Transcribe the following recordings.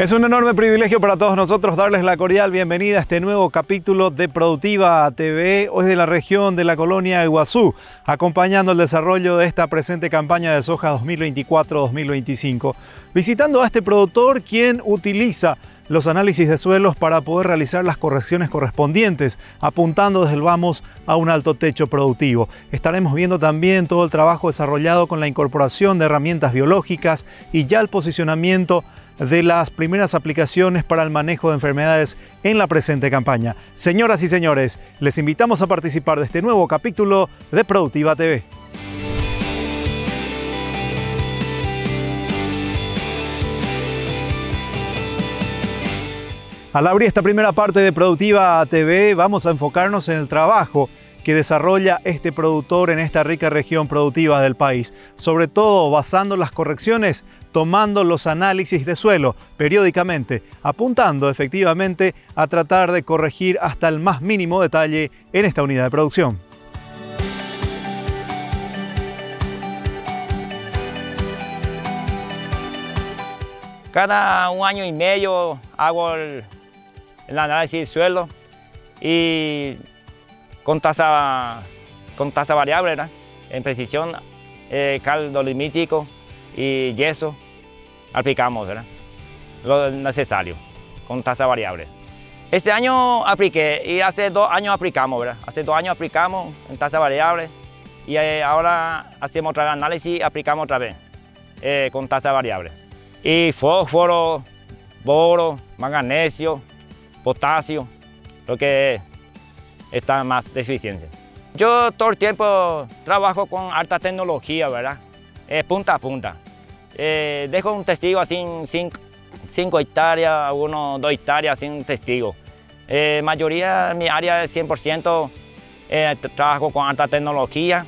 Es un enorme privilegio para todos nosotros darles la cordial bienvenida a este nuevo capítulo de Productiva TV, hoy de la región de la colonia Iguazú, acompañando el desarrollo de esta presente campaña de soja 2024-2025, visitando a este productor quien utiliza los análisis de suelos para poder realizar las correcciones correspondientes, apuntando desde el vamos a un alto techo productivo. Estaremos viendo también todo el trabajo desarrollado con la incorporación de herramientas biológicas y ya el posicionamiento de las primeras aplicaciones para el manejo de enfermedades en la presente campaña. Señoras y señores, les invitamos a participar de este nuevo capítulo de Productiva TV. Al abrir esta primera parte de Productiva TV vamos a enfocarnos en el trabajo que desarrolla este productor en esta rica región productiva del país, sobre todo basando las correcciones tomando los análisis de suelo periódicamente, apuntando efectivamente a tratar de corregir hasta el más mínimo detalle en esta unidad de producción. Cada un año y medio hago el, análisis de suelo y con tasa, con tasa variable, en precisión, eh, caldo limítico, y yeso, aplicamos ¿verdad? lo necesario con tasa variable. Este año apliqué y hace dos años aplicamos, ¿verdad? Hace dos años aplicamos en tasa variable y eh, ahora hacemos otra análisis y aplicamos otra vez eh, con tasa variable. Y fósforo, boro, manganesio, potasio, lo que está más deficiencia. Yo todo el tiempo trabajo con alta tecnología, ¿verdad? punta a punta. Eh, dejo un testigo así, 5 hectáreas, uno, 2 hectáreas sin testigo. Eh, mayoría mi área es 100% eh, trabajo con alta tecnología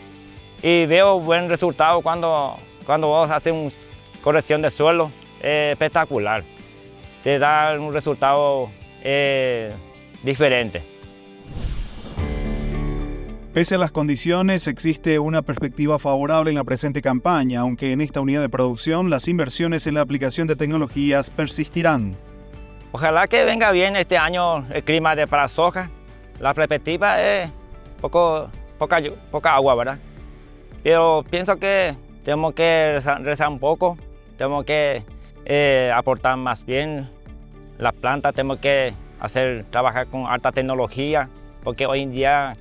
y veo buen resultado cuando, cuando vos haces una corrección de suelo, espectacular. Te da un resultado diferente. Pese a las condiciones, existe una perspectiva favorable en la presente campaña, aunque en esta unidad de producción las inversiones en la aplicación de tecnologías persistirán. Ojalá que venga bien este año el clima de para soja. La perspectiva es poco, poca, agua, ¿verdad? Pero pienso que tenemos que rezar un poco, tenemos que eh, aportar más bien las plantas, tenemos que hacer, trabajar con alta tecnología, porque hoy en día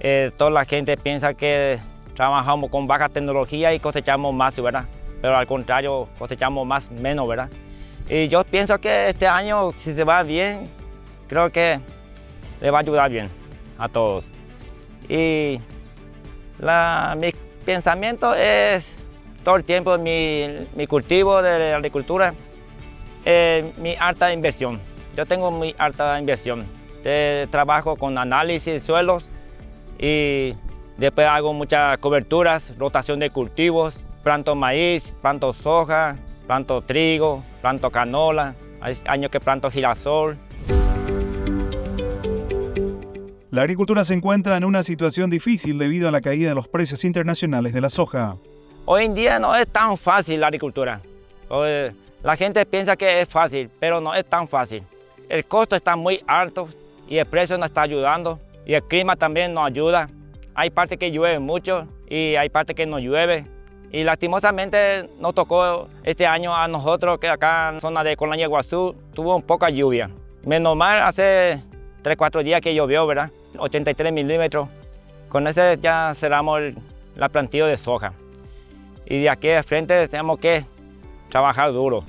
eh, toda la gente piensa que trabajamos con baja tecnología y cosechamos más, ¿verdad? Pero al contrario, cosechamos más, menos, ¿verdad? Y yo pienso que este año, si se va bien, creo que le va a ayudar bien a todos. Y mi pensamiento es todo el tiempo mi, cultivo de la agricultura, eh, mi alta inversión. Yo tengo mi alta inversión. trabajo con análisis de suelos, y después hago muchas coberturas, rotación de cultivos, planto maíz, planto soja, planto trigo, planto canola, hay años que planto girasol. La agricultura se encuentra en una situación difícil debido a la caída de los precios internacionales de la soja. Hoy en día no es tan fácil la agricultura. La gente piensa que es fácil, pero no es tan fácil. El costo está muy alto y el precio no está ayudando. Y el clima también nos ayuda. Hay partes que llueve mucho y hay partes que no llueve. Y lastimosamente nos tocó este año a nosotros que acá en la zona de Colonia Iguazú tuvo poca lluvia. Menos mal hace 3, 4 días que llovió, ¿verdad? 83 milímetros. Con ese ya cerramos el, la plantilla de soja. Y de aquí de frente tenemos que trabajar duro.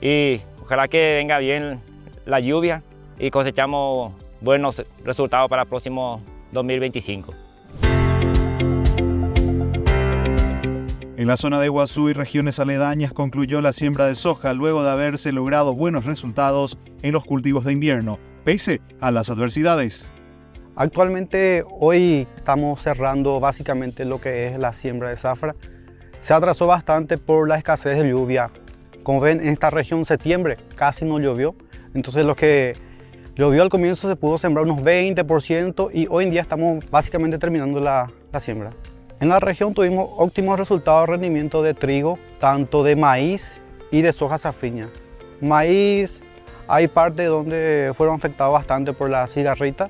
Y ojalá que venga bien la lluvia y cosechamos buenos resultados para el próximo 2025. En la zona de Iguazú y regiones aledañas concluyó la siembra de soja luego de haberse logrado buenos resultados en los cultivos de invierno, pese a las adversidades. Actualmente hoy estamos cerrando básicamente lo que es la siembra de zafra. Se atrasó bastante por la escasez de lluvia. Como ven, en esta región septiembre casi no llovió. Entonces lo que Llovió al comienzo, se pudo sembrar unos 20% y hoy en día estamos básicamente terminando la, siembra. En la región tuvimos óptimos resultados de rendimiento de trigo, tanto de maíz y de soja safriña. Maíz, hay partes donde fueron afectados bastante por la cigarrita,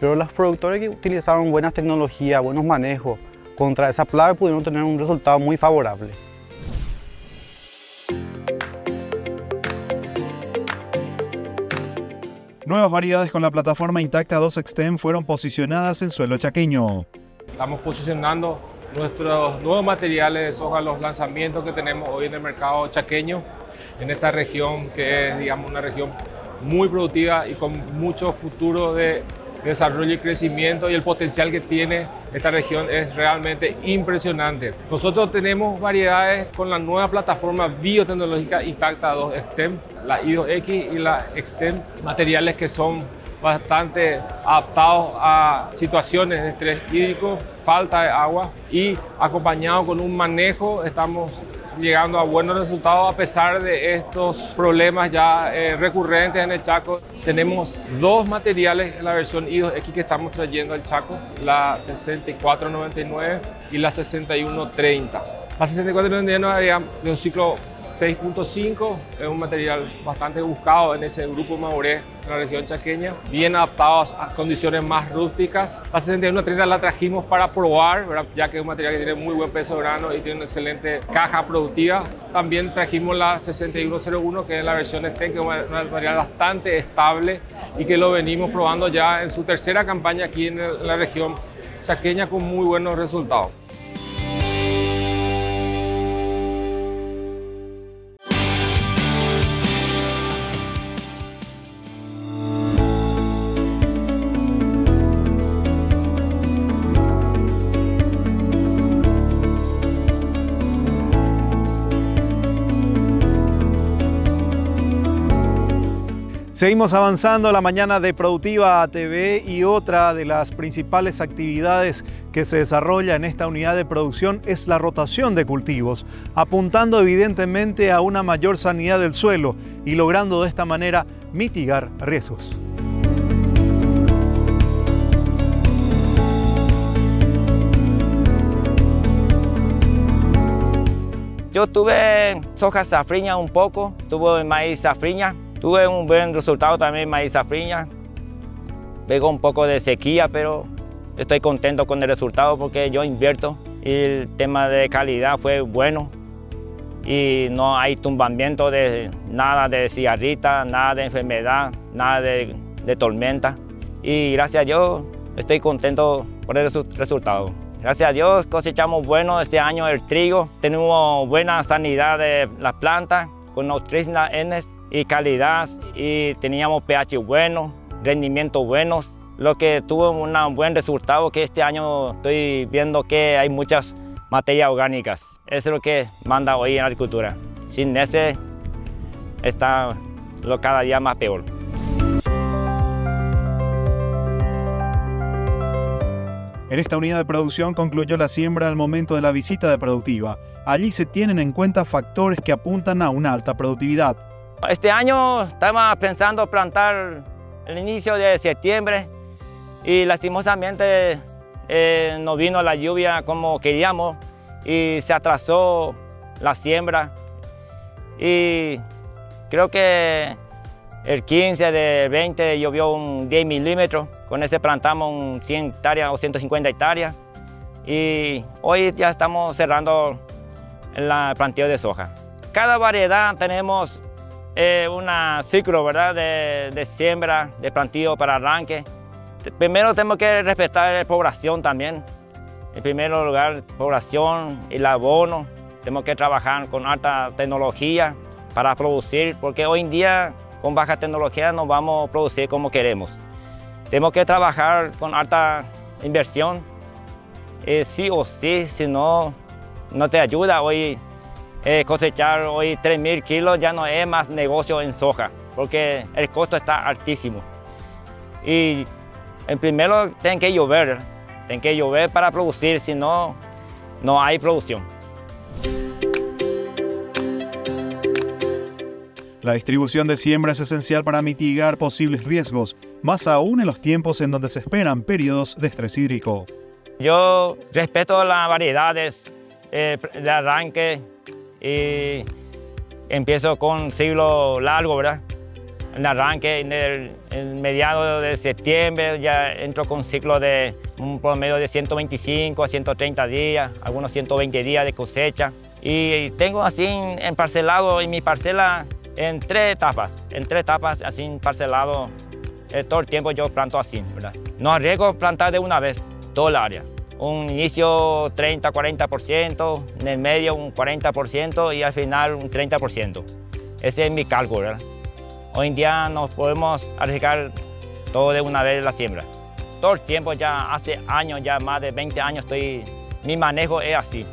pero los productores que utilizaron buenas tecnologías, buenos manejos contra esa plaga pudieron tener un resultado muy favorable. Nuevas variedades con la plataforma Intacta 2 Extend fueron posicionadas en suelo chaqueño. Estamos posicionando nuestros nuevos materiales de los lanzamientos que tenemos hoy en el mercado chaqueño, en esta región que es digamos, una región muy productiva y con mucho futuro de desarrollo y crecimiento y el potencial que tiene esta región es realmente impresionante. Nosotros tenemos variedades con la nueva plataforma biotecnológica Intacta 2 STEM, la I2X y la STEM, materiales que son bastante adaptados a situaciones de estrés hídrico, falta de agua y acompañado con un manejo estamos llegando a buenos resultados a pesar de estos problemas ya eh, recurrentes en el Chaco. Tenemos dos materiales en la versión I2X que estamos trayendo al Chaco, la 6499 y la 6130. La 6499 de un ciclo 6.5 es un material bastante buscado en ese grupo Mauré en la región chaqueña, bien adaptado a condiciones más rústicas. La 6130 la trajimos para probar, ya que es un material que tiene muy buen peso de grano y tiene una excelente caja productiva. También trajimos la 6101 que es la versión Sten, que es un material bastante estable y que lo venimos probando ya en su tercera campaña aquí en la región chaqueña con muy buenos resultados. Seguimos avanzando la mañana de Productiva TV y otra de las principales actividades que se desarrolla en esta unidad de producción es la rotación de cultivos, apuntando evidentemente a una mayor sanidad del suelo y logrando de esta manera mitigar riesgos. Yo tuve soja safriña un poco, tuve maíz safriña, Tuve un buen resultado también maíz safriña. Pegó un poco de sequía, pero estoy contento con el resultado porque yo invierto y el tema de calidad fue bueno y no hay tumbamiento de nada de cigarrita, nada de enfermedad, nada de, tormenta. Y gracias a Dios estoy contento por el resultado. Gracias a Dios cosechamos bueno este año el trigo, tenemos buena sanidad de las plantas con Nutricina N y calidad y teníamos pH bueno, rendimientos buenos, lo que tuvo un buen resultado que este año estoy viendo que hay muchas materias orgánicas. Eso es lo que manda hoy en la agricultura. Sin ese está lo cada día más peor. En esta unidad de producción concluyó la siembra al momento de la visita de productiva. Allí se tienen en cuenta factores que apuntan a una alta productividad. Este año estamos pensando plantar el inicio de septiembre y lastimosamente eh, no vino la lluvia como queríamos y se atrasó la siembra. Y creo que el 15 de 20 llovió un 10 milímetros, con ese plantamos un 100 hectáreas o 150 hectáreas. Y hoy ya estamos cerrando el planteo de soja. Cada variedad tenemos eh, un ciclo ¿verdad? De, siembra, de plantío para arranque. Primero tenemos que respetar la población también. En primer lugar, población el abono. Tenemos que trabajar con alta tecnología para producir, porque hoy en día con baja tecnología no vamos a producir como queremos. Tenemos que trabajar con alta inversión, eh, sí o sí, si no, no te ayuda. Hoy eh, cosechar hoy 3.000 kilos ya no es más negocio en soja, porque el costo está altísimo. Y en primero tiene que llover, tiene que llover para producir, si no, no hay producción. La distribución de siembra es esencial para mitigar posibles riesgos, más aún en los tiempos en donde se esperan periodos de estrés hídrico. Yo respeto las variedades eh, de arranque y empiezo con ciclo largo, ¿verdad? En arranque, en el, en mediado de septiembre, ya entro con un ciclo de un promedio de 125 a 130 días, algunos 120 días de cosecha. Y tengo así emparcelado en mi parcela en tres etapas, en tres etapas así parcelado. Eh, todo el tiempo yo planto así, ¿verdad? No arriesgo plantar de una vez todo el área. Un inicio 30-40%, en el medio un 40% y al final un 30%. Ese es mi cálculo, ¿verdad? Hoy en día nos podemos arriesgar todo de una vez la siembra. Todo el tiempo, ya hace años, ya más de 20 años, estoy, mi manejo es así.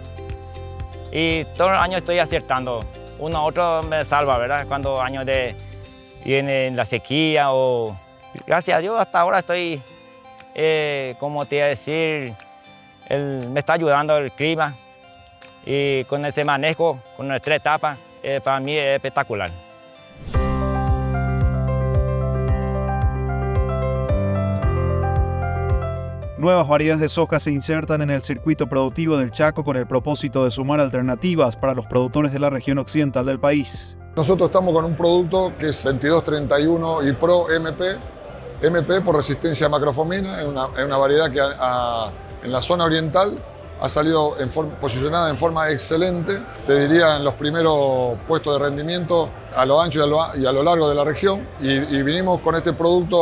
Y todo el año estoy acertando. Uno a otro me salva, ¿verdad? Cuando años de viene la sequía o... Gracias a Dios hasta ahora estoy, eh, como te iba a decir, me está ayudando el clima y con ese manejo, con las tres etapas, eh, para mí es espectacular. Nuevas variedades de soja se insertan en el circuito productivo del Chaco con el propósito de sumar alternativas para los productores de la región occidental del país. Nosotros estamos con un producto que es 2231 y Pro MP. MP por resistencia a macrofomina, es una, variedad que en la zona oriental ha salido posicionada en forma excelente, te diría en los primeros puestos de rendimiento a lo ancho y a lo, largo de la región. Y, vinimos con este producto,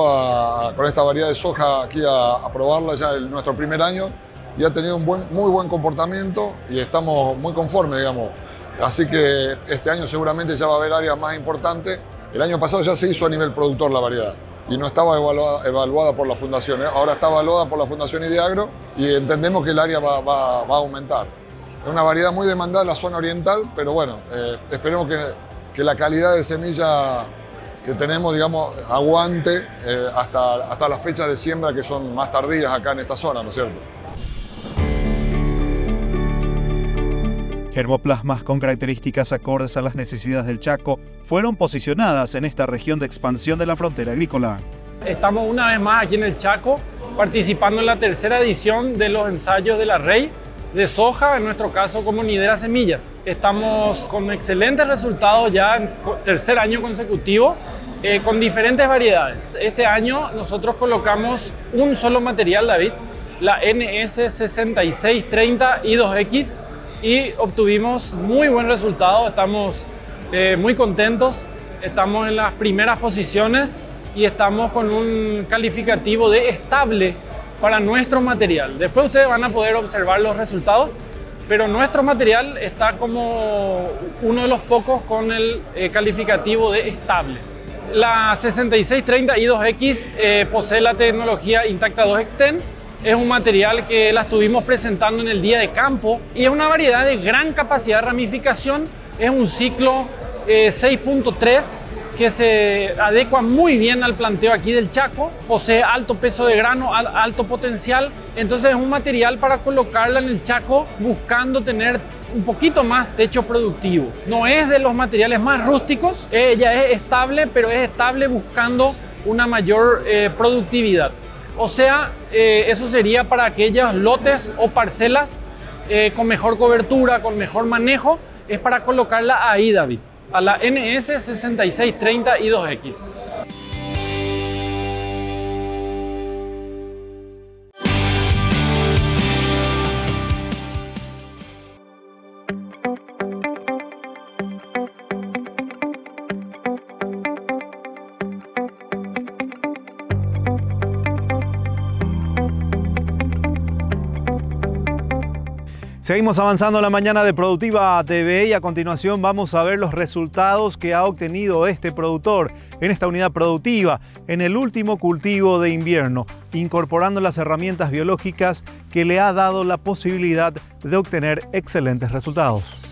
con esta variedad de soja aquí a, probarla ya en nuestro primer año y ha tenido un muy buen comportamiento y estamos muy conformes, digamos. Así que este año seguramente ya va a haber áreas más importantes. El año pasado ya se hizo a nivel productor la variedad y no estaba evaluada, por la Fundación. ¿eh? Ahora está evaluada por la Fundación Ideagro y entendemos que el área va, a aumentar. Es una variedad muy demandada en la zona oriental, pero bueno, eh, esperemos que, la calidad de semilla que tenemos, digamos, aguante eh, hasta, hasta las fechas de siembra que son más tardías acá en esta zona, ¿no es cierto? Germoplasmas con características acordes a las necesidades del Chaco fueron posicionadas en esta región de expansión de la frontera agrícola. Estamos una vez más aquí en el Chaco participando en la tercera edición de los ensayos de la Rey de soja, en nuestro caso como Nidera Semillas. Estamos con excelentes resultados ya en tercer año consecutivo eh, con diferentes variedades. Este año nosotros colocamos un solo material, David, la NS6630 I2X y obtuvimos muy buen resultado, estamos eh, muy contentos, estamos en las primeras posiciones y estamos con un calificativo de estable para nuestro material. Después ustedes van a poder observar los resultados, pero nuestro material está como uno de los pocos con el eh, calificativo de estable. La 6630 i2X eh, posee la tecnología Intacta 2 Extend es un material que la estuvimos presentando en el día de campo y es una variedad de gran capacidad de ramificación. Es un ciclo 6.3 eh, que se adecua muy bien al planteo aquí del Chaco, posee alto peso de grano, alto potencial, entonces es un material para colocarla en el Chaco buscando tener un poquito más techo productivo. No es de los materiales más rústicos, ella es estable, pero es estable buscando una mayor eh, productividad. O sea, eh, eso sería para aquellos lotes o parcelas eh, con mejor cobertura, con mejor manejo, es para colocarla ahí, David, a la NS 6630 y 2X. Seguimos avanzando la mañana de Productiva TV y a continuación vamos a ver los resultados que ha obtenido este productor en esta unidad productiva en el último cultivo de invierno, incorporando las herramientas biológicas que le ha dado la posibilidad de obtener excelentes resultados.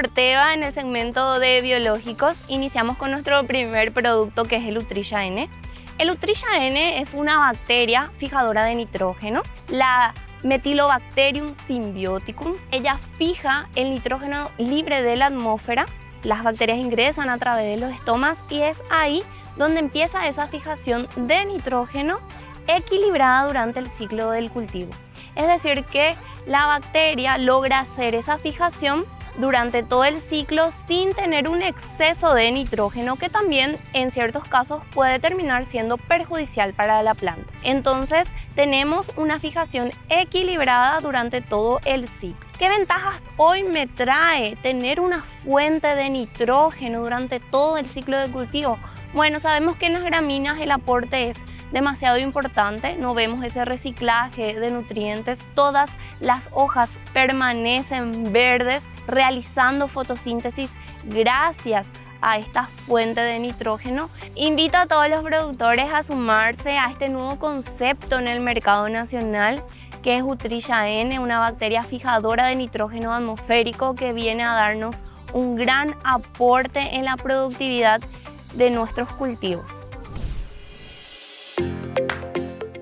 En el segmento de biológicos, iniciamos con nuestro primer producto que es el Utrilla N. El Utrilla N es una bacteria fijadora de nitrógeno. La Metylobacterium symbioticum. Ella fija el nitrógeno libre de la atmósfera. Las bacterias ingresan a través de los estomas y es ahí donde empieza esa fijación de nitrógeno equilibrada durante el ciclo del cultivo. Es decir, que la bacteria logra hacer esa fijación durante todo el ciclo sin tener un exceso de nitrógeno que también en ciertos casos puede terminar siendo perjudicial para la planta. Entonces tenemos una fijación equilibrada durante todo el ciclo. ¿Qué ventajas hoy me trae tener una fuente de nitrógeno durante todo el ciclo de cultivo? Bueno, sabemos que en las gramíneas el aporte es demasiado importante, no vemos ese reciclaje de nutrientes, todas las hojas permanecen verdes realizando fotosíntesis gracias a esta fuente de nitrógeno. Invito a todos los productores a sumarse a este nuevo concepto en el mercado nacional que es Utrilla N, una bacteria fijadora de nitrógeno atmosférico que viene a darnos un gran aporte en la productividad de nuestros cultivos.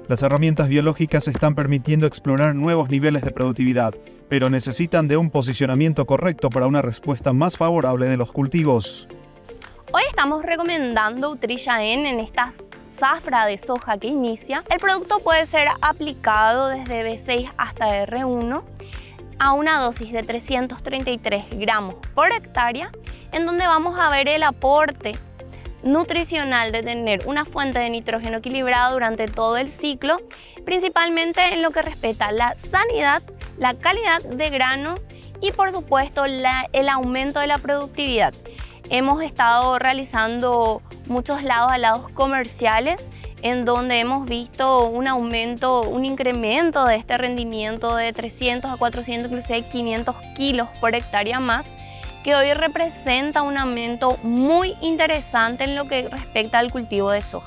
Las herramientas biológicas están permitiendo explorar nuevos niveles de productividad, pero necesitan de un posicionamiento correcto para una respuesta más favorable de los cultivos. Hoy estamos recomendando Utrilla N en esta zafra de soja que inicia. El producto puede ser aplicado desde B6 hasta R1 a una dosis de 333 gramos por hectárea, en donde vamos a ver el aporte nutricional de tener una fuente de nitrógeno equilibrada durante todo el ciclo, principalmente en lo que respecta a la sanidad, la calidad de granos y por supuesto el aumento de la productividad. Hemos estado realizando muchos lados a lados comerciales en donde hemos visto un aumento, un incremento de este rendimiento de 300 a 400, inclusive 500 kilos por hectárea más que hoy representa un aumento muy interesante en lo que respecta al cultivo de soja.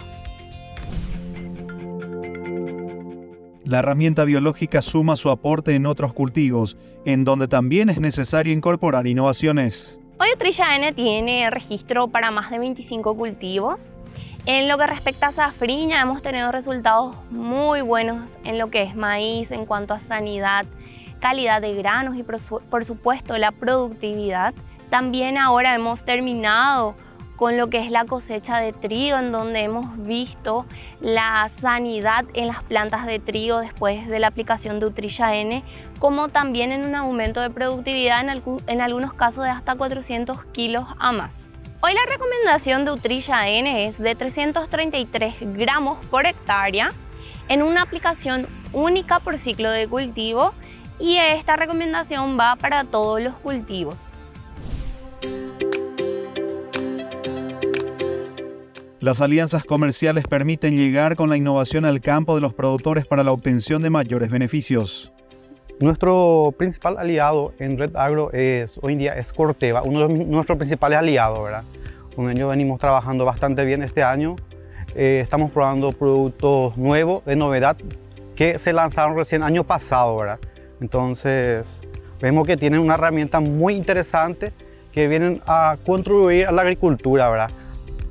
La herramienta biológica suma su aporte en otros cultivos, en donde también es necesario incorporar innovaciones. Hoy Trilla N tiene registro para más de 25 cultivos. En lo que respecta a safriña hemos tenido resultados muy buenos en lo que es maíz, en cuanto a sanidad, calidad de granos y por supuesto la productividad. También ahora hemos terminado con lo que es la cosecha de trigo, en donde hemos visto la sanidad en las plantas de trigo después de la aplicación de Utrilla N, como también en un aumento de productividad en, algunos casos de hasta 400 kilos a más. Hoy la recomendación de Utrilla N es de 333 gramos por hectárea en una aplicación única por ciclo de cultivo y esta recomendación va para todos los cultivos. Las alianzas comerciales permiten llegar con la innovación al campo de los productores para la obtención de mayores beneficios. Nuestro principal aliado en Red Agro es, hoy en día es Corteva, uno de nuestros principales aliados, ¿verdad? Con ellos venimos trabajando bastante bien este año. Eh, estamos probando productos nuevos, de novedad, que se lanzaron recién año pasado, ¿verdad? Entonces, vemos que tienen una herramienta muy interesante que vienen a contribuir a la agricultura, ¿verdad?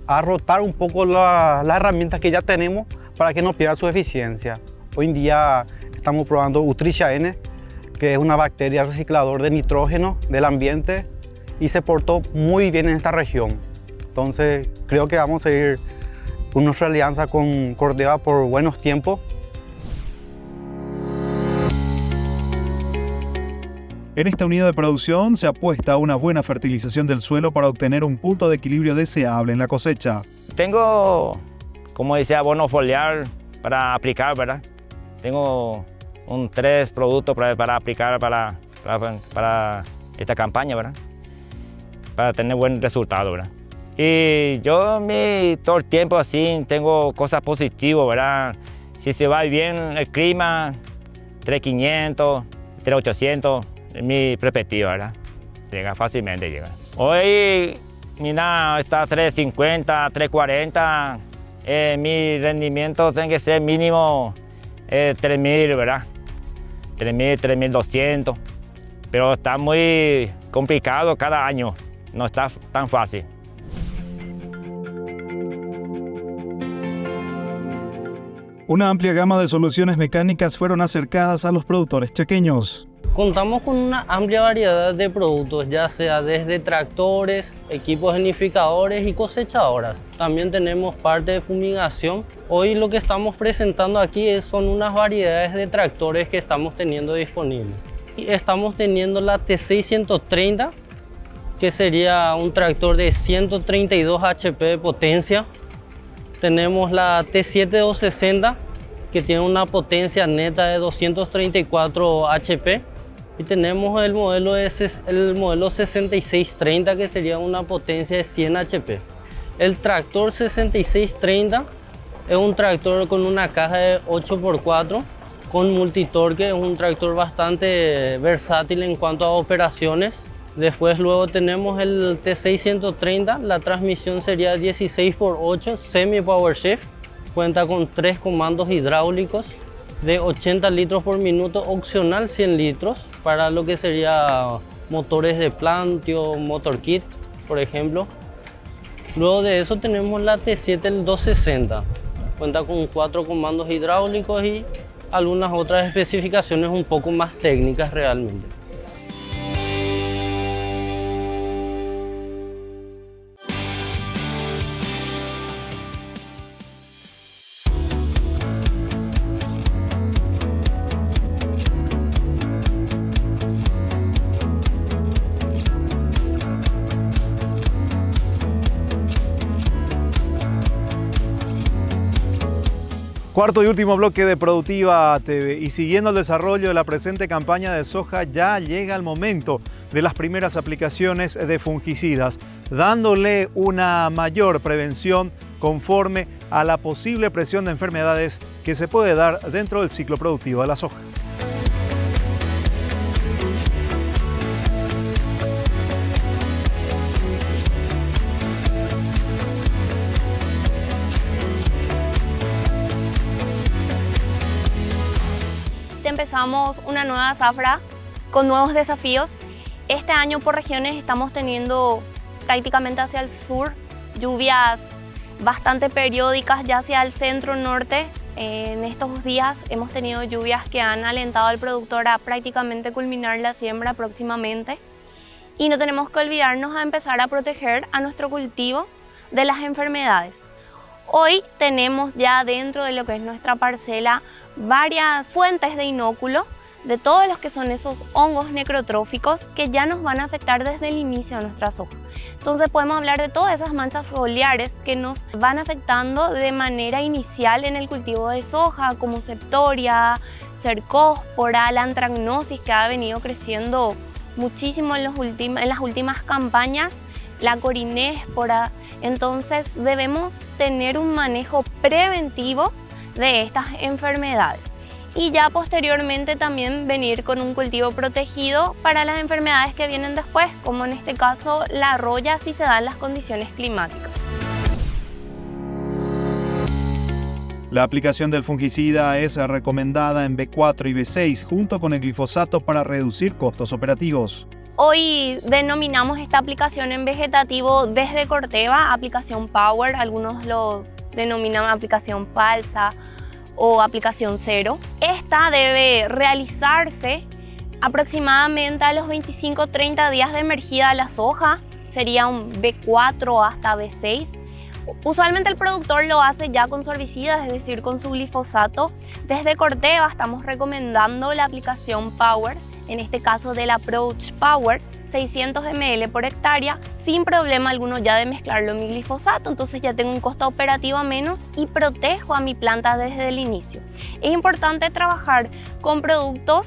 A rotar un poco las herramientas que ya tenemos para que no pierda su eficiencia. Hoy en día estamos probando Utricia N, que es una bacteria reciclador de nitrógeno del ambiente y se portó muy bien en esta región. Entonces creo que vamos a ir con nuestra alianza con Cordeva por buenos tiempos En esta unidad de producción se apuesta a una buena fertilización del suelo para obtener un punto de equilibrio deseable en la cosecha. Tengo, como decía, abono foliar para aplicar, ¿verdad? Tengo un tres productos para, aplicar para, para, esta campaña, ¿verdad? Para tener buen resultado, ¿verdad? Y yo mi, todo el tiempo así tengo cosas positivas, ¿verdad? Si se va bien el clima, 3500, 3800, mi perspectiva, ¿verdad? Llega fácilmente, llega. Hoy, mira, está 350, 340. Eh, mi rendimiento tiene que ser mínimo eh, 3.000, ¿verdad? 3.000, 3.200. Pero está muy complicado cada año. No está tan fácil. Una amplia gama de soluciones mecánicas fueron acercadas a los productores chequeños. Contamos con una amplia variedad de productos, ya sea desde tractores, equipos genificadores y cosechadoras. También tenemos parte de fumigación. Hoy lo que estamos presentando aquí son unas variedades de tractores que estamos teniendo disponibles. Estamos teniendo la T630, que sería un tractor de 132 HP de potencia. Tenemos la T7260, que tiene una potencia neta de 234 HP y tenemos el modelo, el modelo 6630 que sería una potencia de 100 HP. El tractor 6630 es un tractor con una caja de 8x4 con multitorque, es un tractor bastante versátil en cuanto a operaciones. Después luego tenemos el T630, la transmisión sería 16x8 semi power shift, cuenta con tres comandos hidráulicos de 80 litros por minuto, opcional 100 litros para lo que sería motores de plantio, motor kit, por ejemplo. Luego de eso tenemos la T7 el 260, cuenta con cuatro comandos hidráulicos y algunas otras especificaciones un poco más técnicas realmente. Cuarto y último bloque de Productiva TV y siguiendo el desarrollo de la presente campaña de soja ya llega el momento de las primeras aplicaciones de fungicidas, dándole una mayor prevención conforme a la posible presión de enfermedades que se puede dar dentro del ciclo productivo de la soja. Una nueva zafra con nuevos desafíos. Este año por regiones estamos teniendo prácticamente hacia el sur lluvias bastante periódicas ya hacia el centro-norte. En estos días hemos tenido lluvias que han alentado al productor a prácticamente culminar la siembra próximamente. Y no tenemos que olvidarnos a empezar a proteger a nuestro cultivo de las enfermedades. Hoy tenemos ya dentro de lo que es nuestra parcela varias fuentes de inóculo de todos los que son esos hongos necrotróficos que ya nos van a afectar desde el inicio de nuestra soja. Entonces podemos hablar de todas esas manchas foliares que nos van afectando de manera inicial en el cultivo de soja, como septoria, cercóspora, la antragnosis que ha venido creciendo muchísimo en las últimas campañas, la corinéspora. Entonces debemos tener un manejo preventivo de estas enfermedades. Y ya posteriormente también venir con un cultivo protegido para las enfermedades que vienen después, como en este caso la roya si se dan las condiciones climáticas. La aplicación del fungicida es recomendada en B4 y B6 junto con el glifosato para reducir costos operativos. Hoy denominamos esta aplicación en vegetativo desde Corteva, aplicación Power, algunos lo denominan aplicación falsa o aplicación cero. Esta debe realizarse aproximadamente a los 25-30 días de emergida la soja, sería un B4 hasta B6. Usualmente el productor lo hace ya con su herbicida, es decir, con su glifosato. Desde Corteva estamos recomendando la aplicación Power, en este caso del Approach Power, 600 ml por hectárea sin problema alguno ya de mezclarlo en mi glifosato, entonces ya tengo un costo operativo menos y protejo a mi planta desde el inicio. Es importante trabajar con productos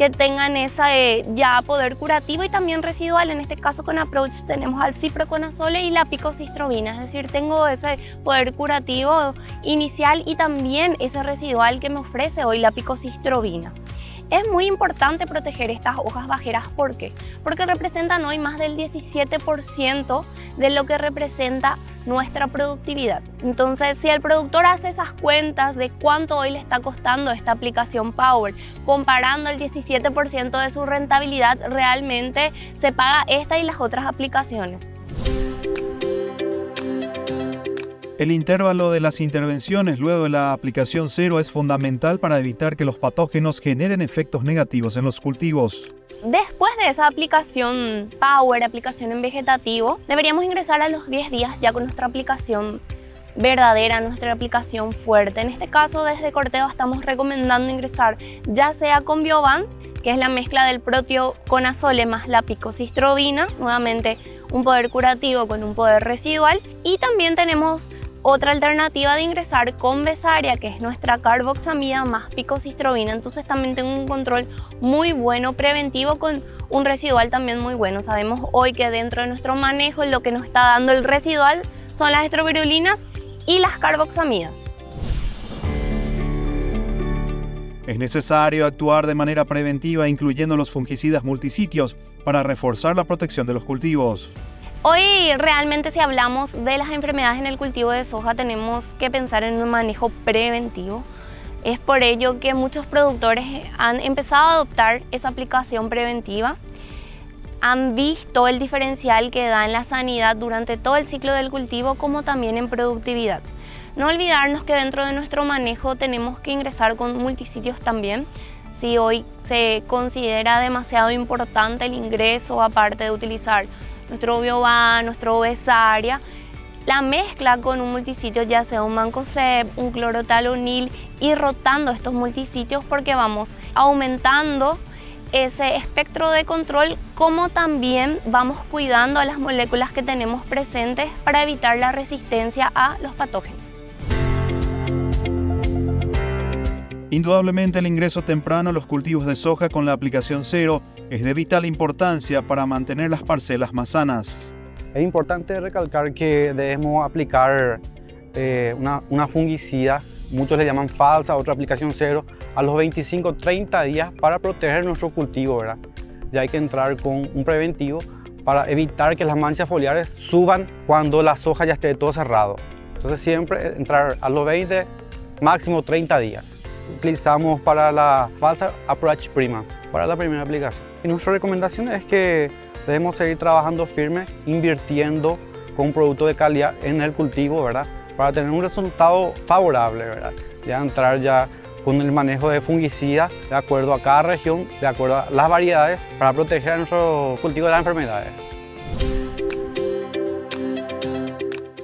que tengan ese ya poder curativo y también residual. En este caso con Approach tenemos al ciproconazole y la picocistrobina, es decir, tengo ese poder curativo inicial y también ese residual que me ofrece hoy la picocistrobina. Es muy importante proteger estas hojas bajeras, ¿por qué? Porque representan hoy más del 17% de lo que representa nuestra productividad. Entonces, si el productor hace esas cuentas de cuánto hoy le está costando esta aplicación Power, comparando el 17% de su rentabilidad, realmente se paga esta y las otras aplicaciones. El intervalo de las intervenciones luego de la aplicación cero es fundamental para evitar que los patógenos generen efectos negativos en los cultivos. Después de esa aplicación Power, aplicación en vegetativo, deberíamos ingresar a los 10 días ya con nuestra aplicación verdadera, nuestra aplicación fuerte. En este caso, desde Corteo estamos recomendando ingresar ya sea con Bioban, que es la mezcla del protio con azole más la picocistrobina, nuevamente un poder curativo con un poder residual, y también tenemos otra alternativa de ingresar con besaria, que es nuestra carboxamida más picocistrobina. Entonces también tengo un control muy bueno preventivo con un residual también muy bueno. Sabemos hoy que dentro de nuestro manejo lo que nos está dando el residual son las estrovirulinas y las carboxamidas. Es necesario actuar de manera preventiva incluyendo los fungicidas multisitios para reforzar la protección de los cultivos. Hoy realmente si hablamos de las enfermedades en el cultivo de soja tenemos que pensar en un manejo preventivo. Es por ello que muchos productores han empezado a adoptar esa aplicación preventiva. Han visto el diferencial que da en la sanidad durante todo el ciclo del cultivo como también en productividad. No olvidarnos que dentro de nuestro manejo tenemos que ingresar con multisitios también. Si hoy se considera demasiado importante el ingreso, aparte de utilizar nuestro Bioban, nuestro Besaria, la mezcla con un multisitio, ya sea un Mancozeb, un clorotalonil, y rotando estos multisitios porque vamos aumentando ese espectro de control como también vamos cuidando a las moléculas que tenemos presentes para evitar la resistencia a los patógenos. Indudablemente el ingreso temprano a los cultivos de soja con la aplicación cero es de vital importancia para mantener las parcelas más sanas. Es importante recalcar que debemos aplicar eh, una, fungicida, muchos le llaman falsa, otra aplicación cero, a los 25-30 días para proteger nuestro cultivo, ¿verdad? Ya hay que entrar con un preventivo para evitar que las manchas foliares suban cuando la soja ya esté todo cerrado. Entonces siempre entrar a los 20, máximo 30 días utilizamos para la falsa approach prima, para la primera aplicación. Y nuestra recomendación es que debemos seguir trabajando firme, invirtiendo con producto de calidad en el cultivo, ¿verdad? Para tener un resultado favorable, ¿verdad? Ya entrar ya con el manejo de fungicidas de acuerdo a cada región, de acuerdo a las variedades, para proteger a nuestro cultivo de las enfermedades.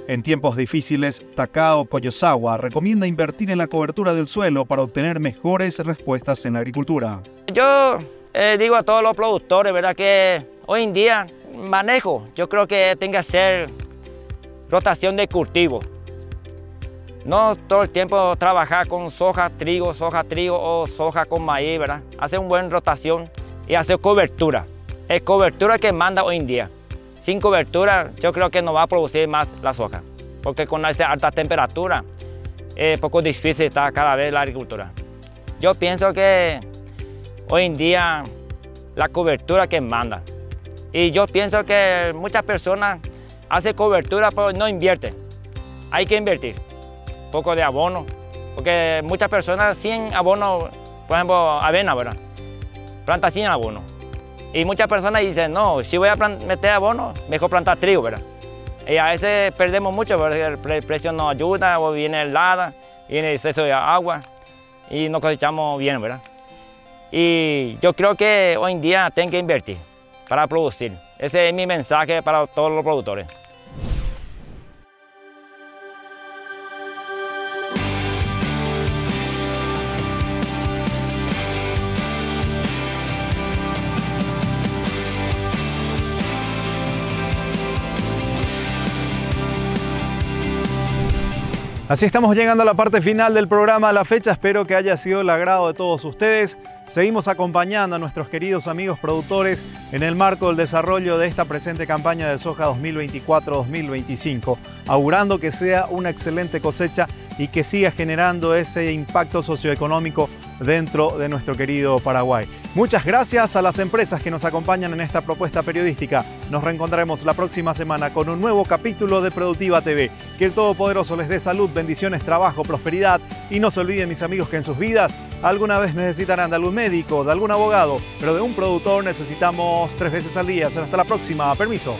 En tiempos difíciles, Takao Koyosawa recomienda invertir en la cobertura del suelo para obtener mejores respuestas en la agricultura. Yo eh, digo a todos los productores, ¿verdad? Que hoy en día manejo, yo creo que tenga que hacer rotación de cultivo. No todo el tiempo trabajar con soja, trigo, soja, trigo o soja con maíz, ¿verdad? Hacer una buena rotación y hacer cobertura. Es cobertura que manda hoy en día sin cobertura yo creo que no va a producir más la soja, porque con esta alta temperatura es poco difícil está cada vez la agricultura. Yo pienso que hoy en día la cobertura que manda. Y yo pienso que muchas personas hacen cobertura pero no invierten. Hay que invertir. Un poco de abono. Porque muchas personas sin abono, por ejemplo, avena, ¿verdad? Planta sin abono. Y muchas personas dicen, no, si voy a meter abono, mejor plantar trigo, ¿verdad? Y a veces perdemos mucho porque el precio no ayuda o viene helada, viene exceso de agua y no cosechamos bien, ¿verdad? Y yo creo que hoy en día tengo que invertir para producir. Ese es mi mensaje para todos los productores. Así estamos llegando a la parte final del programa la fecha. Espero que haya sido el agrado de todos ustedes. Seguimos acompañando a nuestros queridos amigos productores en el marco del desarrollo de esta presente campaña de soja 2024-2025, augurando que sea una excelente cosecha y que siga generando ese impacto socioeconómico dentro de nuestro querido Paraguay. Muchas gracias a las empresas que nos acompañan en esta propuesta periodística. Nos reencontraremos la próxima semana con un nuevo capítulo de Productiva TV. Que el Todopoderoso les dé salud, bendiciones, trabajo, prosperidad y no se olviden mis amigos que en sus vidas alguna vez necesitarán de algún médico, de algún abogado, pero de un productor necesitamos tres veces al día. Hasta la próxima. Permiso.